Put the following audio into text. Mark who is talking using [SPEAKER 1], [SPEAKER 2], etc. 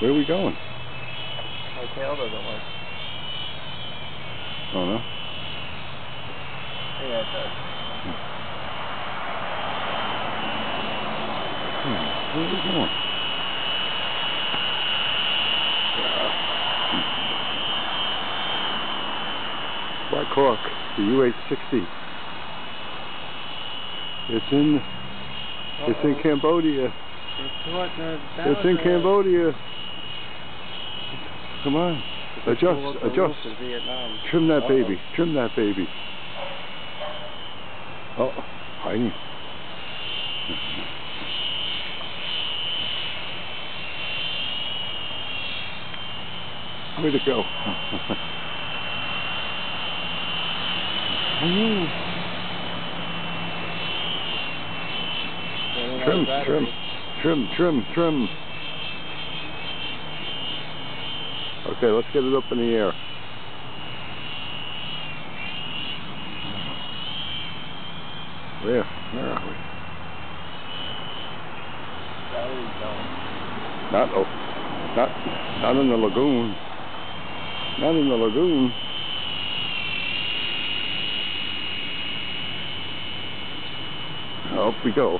[SPEAKER 1] Where are we going?
[SPEAKER 2] My tail doesn't work.
[SPEAKER 1] Oh no.
[SPEAKER 2] Yeah, it does.
[SPEAKER 1] Hmm. Where are we going? Black Hawk, the UH-60. It's in, it's in Cambodia.
[SPEAKER 2] It's what the
[SPEAKER 1] It's in Cambodia. Come on, adjust, adjust.
[SPEAKER 2] roof in Vietnam.
[SPEAKER 1] Trim that baby, trim that baby. Oh, hiding. Where'd it go? Trim, trim, trim, trim, trim. Okay, let's get it up in the air. Where? Where are we? Not oh, not not in the lagoon. Not in the lagoon. Up we go.